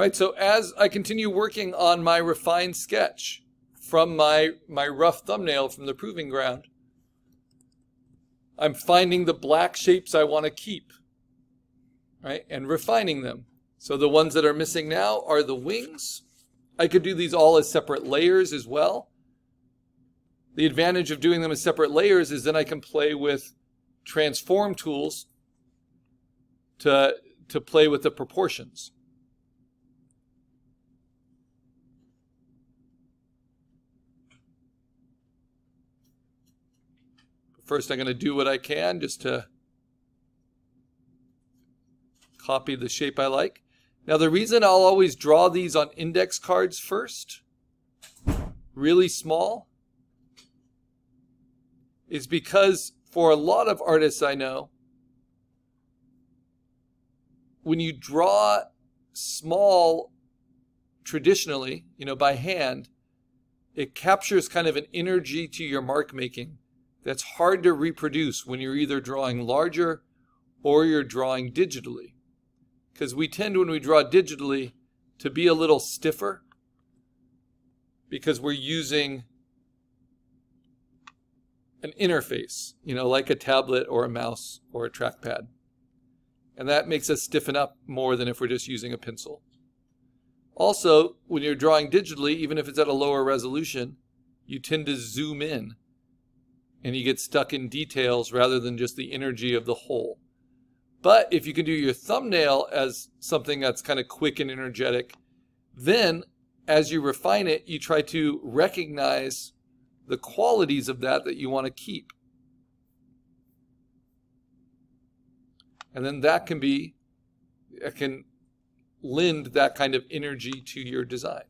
Right, so as I continue working on my refined sketch from my, my rough thumbnail from the proving ground, I'm finding the black shapes I want to keep, right, and refining them. So the ones that are missing now are the wings. I could do these all as separate layers as well. The advantage of doing them as separate layers is then I can play with transform tools to, to play with the proportions. First, I'm going to do what I can just to copy the shape I like. Now, the reason I'll always draw these on index cards first, really small, is because for a lot of artists I know, when you draw small traditionally, you know, by hand, it captures kind of an energy to your mark making that's hard to reproduce when you're either drawing larger or you're drawing digitally. Because we tend, when we draw digitally, to be a little stiffer because we're using an interface, you know, like a tablet or a mouse or a trackpad. And that makes us stiffen up more than if we're just using a pencil. Also, when you're drawing digitally, even if it's at a lower resolution, you tend to zoom in and you get stuck in details rather than just the energy of the whole. But if you can do your thumbnail as something that's kind of quick and energetic, then as you refine it, you try to recognize the qualities of that that you want to keep. And then that can be, it can lend that kind of energy to your design.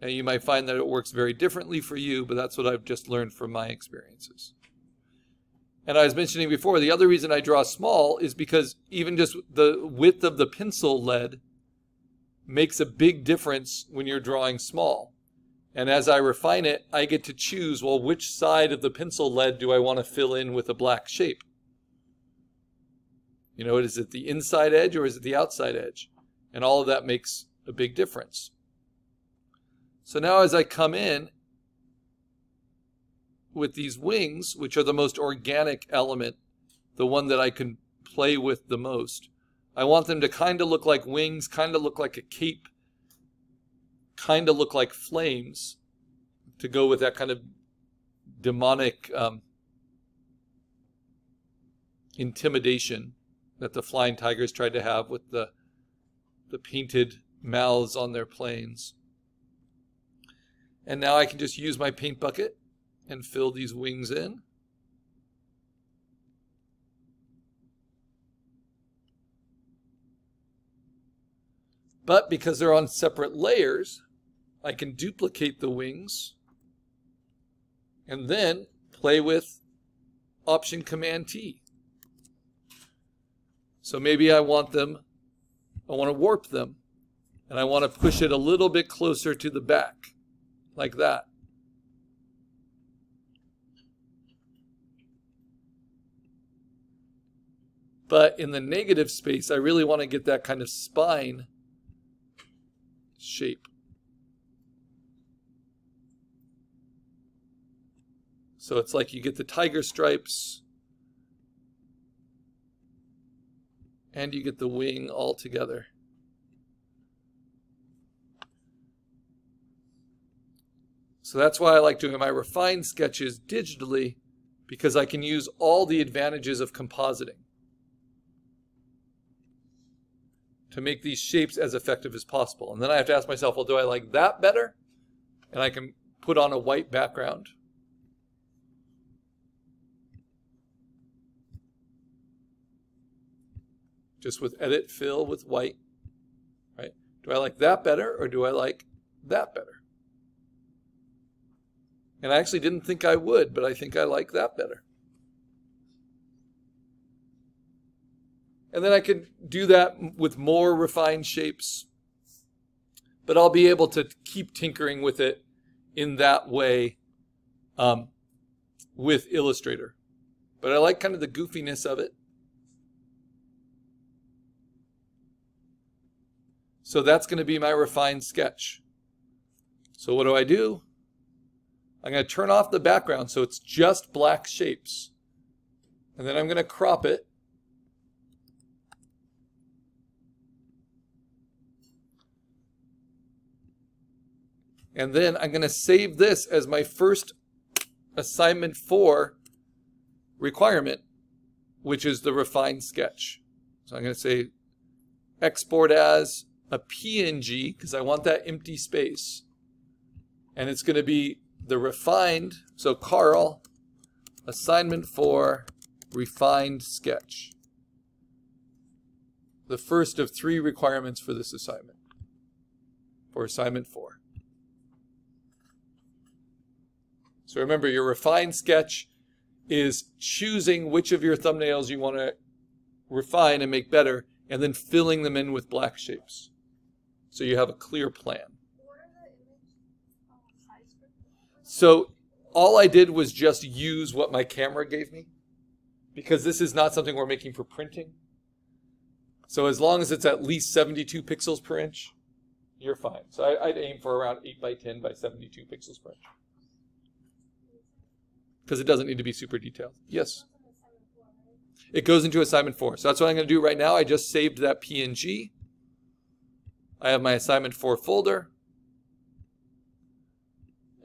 And you might find that it works very differently for you, but that's what I've just learned from my experiences. And I was mentioning before, the other reason I draw small is because even just the width of the pencil lead makes a big difference when you're drawing small. And as I refine it, I get to choose, well, which side of the pencil lead do I want to fill in with a black shape? You know, is it the inside edge or is it the outside edge? And all of that makes a big difference. So now as I come in with these wings, which are the most organic element, the one that I can play with the most, I want them to kind of look like wings, kind of look like a cape, kind of look like flames to go with that kind of demonic um, intimidation that the flying tigers tried to have with the, the painted mouths on their planes. And now I can just use my paint bucket and fill these wings in. But because they're on separate layers, I can duplicate the wings and then play with Option Command T. So maybe I want them, I want to warp them, and I want to push it a little bit closer to the back like that. But in the negative space, I really want to get that kind of spine shape. So it's like you get the tiger stripes and you get the wing all together. So that's why I like doing my refined sketches digitally because I can use all the advantages of compositing to make these shapes as effective as possible. And then I have to ask myself, well, do I like that better? And I can put on a white background. Just with edit fill with white, right? Do I like that better or do I like that better? And I actually didn't think I would, but I think I like that better. And then I could do that with more refined shapes. But I'll be able to keep tinkering with it in that way um, with Illustrator. but I like kind of the goofiness of it. So that's going to be my refined sketch. So what do I do? I'm going to turn off the background so it's just black shapes. And then I'm going to crop it. And then I'm going to save this as my first assignment four requirement, which is the refined sketch. So I'm going to say export as a PNG because I want that empty space. And it's going to be the refined, so Karl, assignment for refined sketch. The first of three requirements for this assignment, for assignment four. So remember, your refined sketch is choosing which of your thumbnails you want to refine and make better, and then filling them in with black shapes. So you have a clear plan. So all I did was just use what my camera gave me because this is not something we're making for printing. So as long as it's at least 72 pixels per inch, you're fine. So I, would aim for around 8 by 10 by 72 pixels per inch. Because it doesn't need to be super detailed. Yes? It goes into assignment 4. So that's what I'm going to do right now. I just saved that PNG. I have my assignment 4 folder.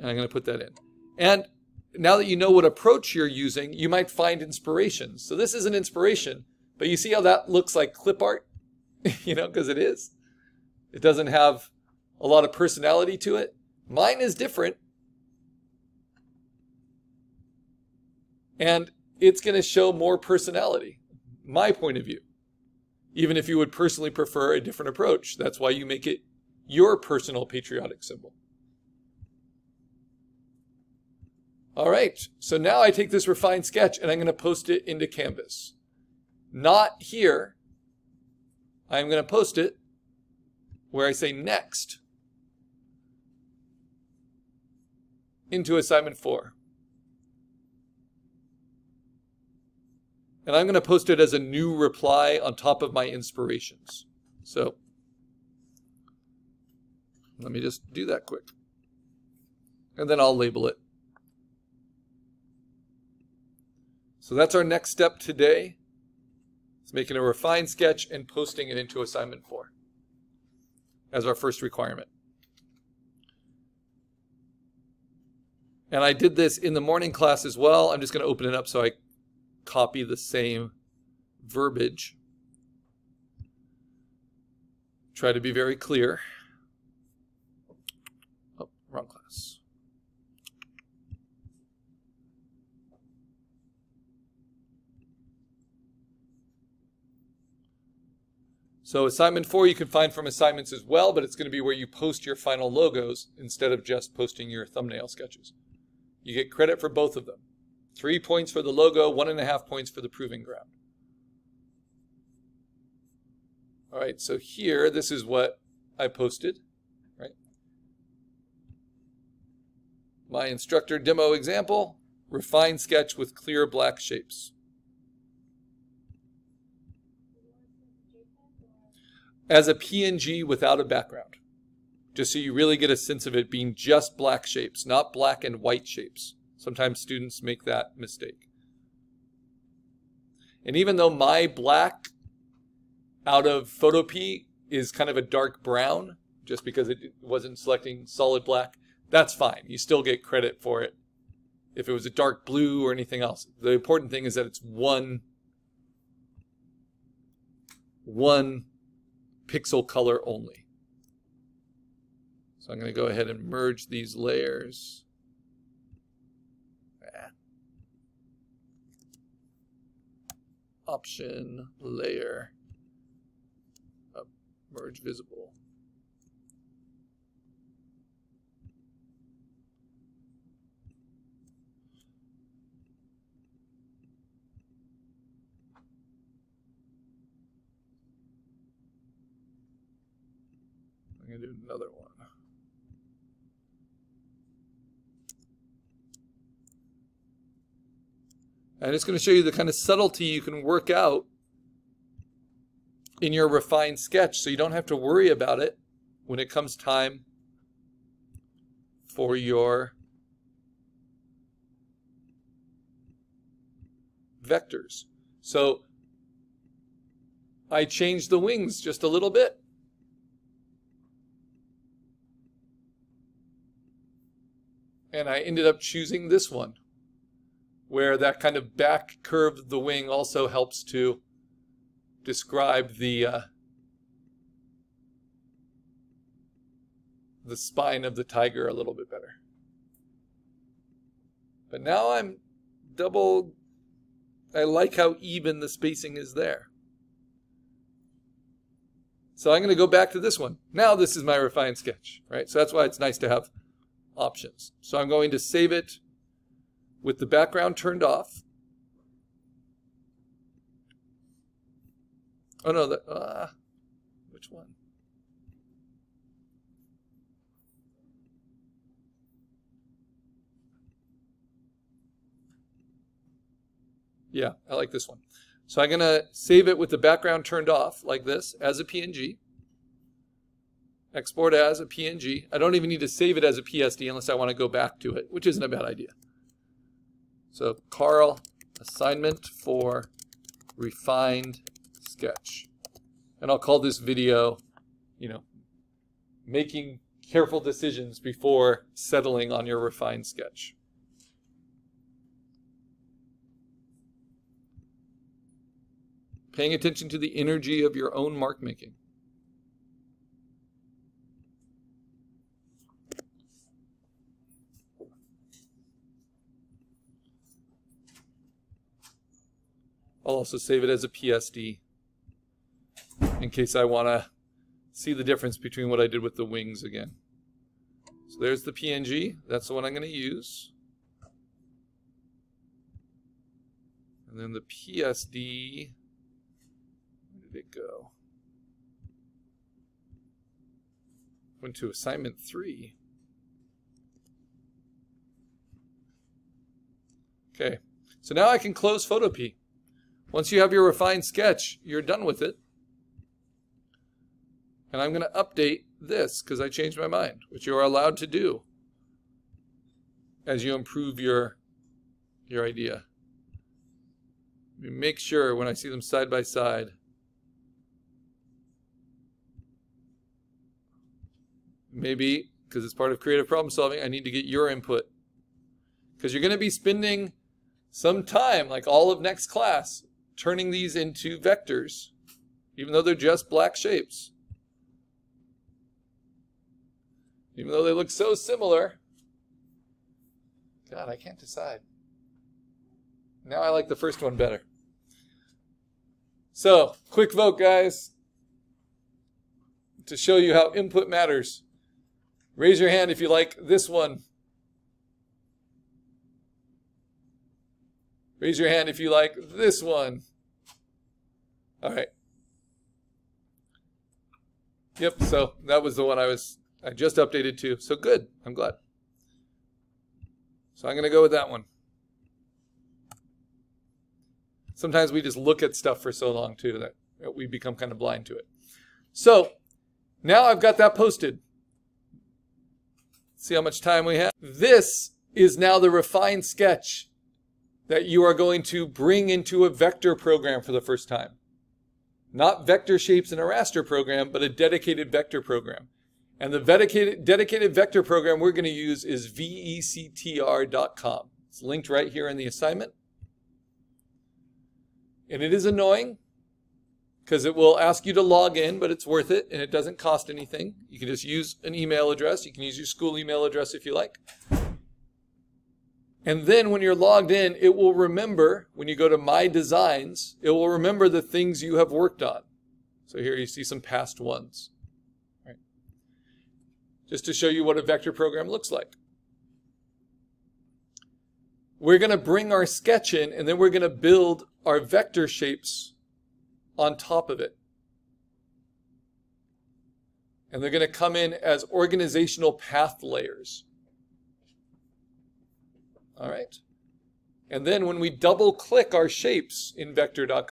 And I'm going to put that in. And now that you know what approach you're using, you might find inspirations. So this is an inspiration, but you see how that looks like clip art? you know, because it is. It doesn't have a lot of personality to it. Mine is different. And it's going to show more personality, my point of view. Even if you would personally prefer a different approach, that's why you make it your personal patriotic symbol. All right, so now I take this refined sketch and I'm going to post it into Canvas. Not here. I'm going to post it where I say next into assignment four. And I'm going to post it as a new reply on top of my inspirations. So let me just do that quick. And then I'll label it So that's our next step today. It's making a refined sketch and posting it into assignment four as our first requirement. And I did this in the morning class as well. I'm just going to open it up so I copy the same verbiage. Try to be very clear. Oh, wrong class. So assignment four you can find from assignments as well, but it's going to be where you post your final logos instead of just posting your thumbnail sketches. You get credit for both of them. Three points for the logo, one and a half points for the proving ground. All right, so here, this is what I posted, right? My instructor demo example, refined sketch with clear black shapes. As a PNG without a background, just so you really get a sense of it being just black shapes, not black and white shapes. Sometimes students make that mistake. And even though my black out of Photopea is kind of a dark brown, just because it wasn't selecting solid black, that's fine. You still get credit for it if it was a dark blue or anything else. The important thing is that it's one, one pixel color only. So I'm going to go ahead and merge these layers. Option, layer, merge visible. Going to do another one. And it's going to show you the kind of subtlety you can work out in your refined sketch so you don't have to worry about it when it comes time for your vectors. So I changed the wings just a little bit. And I ended up choosing this one, where that kind of back curve of the wing also helps to describe the uh, the spine of the tiger a little bit better. But now I'm double, I like how even the spacing is there. So I'm going to go back to this one. Now this is my refined sketch, right? So that's why it's nice to have options. So I'm going to save it with the background turned off. Oh no, the, uh, which one? Yeah, I like this one. So I'm going to save it with the background turned off like this as a PNG. Export as a PNG. I don't even need to save it as a PSD unless I want to go back to it, which isn't a bad idea. So Karl, assignment for refined sketch. And I'll call this video, you know, making careful decisions before settling on your refined sketch. Paying attention to the energy of your own mark making. Also save it as a PSD in case I want to see the difference between what I did with the wings again. So there's the PNG. That's the one I'm going to use. And then the PSD, where did it go? Went to assignment 3. Okay, so now I can close Photopea. Once you have your refined sketch, you're done with it. And I'm going to update this because I changed my mind, which you are allowed to do as you improve your, your idea. Make sure when I see them side by side, maybe because it's part of creative problem solving, I need to get your input. Because you're going to be spending some time, like all of next class, turning these into vectors, even though they're just black shapes. Even though they look so similar. God, I can't decide. Now I like the first one better. So, quick vote, guys, to show you how input matters. Raise your hand if you like this one. Raise your hand if you like this one. All right. Yep, so that was the one I was I just updated to. So good. I'm glad. So I'm going to go with that one. Sometimes we just look at stuff for so long too that we become kind of blind to it. So now I've got that posted. See how much time we have. This is now the refined sketch that you are going to bring into a vector program for the first time. Not vector shapes in a raster program, but a dedicated vector program. And the dedicated, dedicated vector program we're going to use is vectr.com. It's linked right here in the assignment. And it is annoying because it will ask you to log in, but it's worth it and it doesn't cost anything. You can just use an email address. You can use your school email address if you like. And then when you're logged in, it will remember, when you go to My Designs, it will remember the things you have worked on. So here you see some past ones Right? just to show you what a vector program looks like. We're going to bring our sketch in and then we're going to build our vector shapes on top of it. And they're going to come in as organizational path layers. All right. And then when we double click our shapes in vectr.com,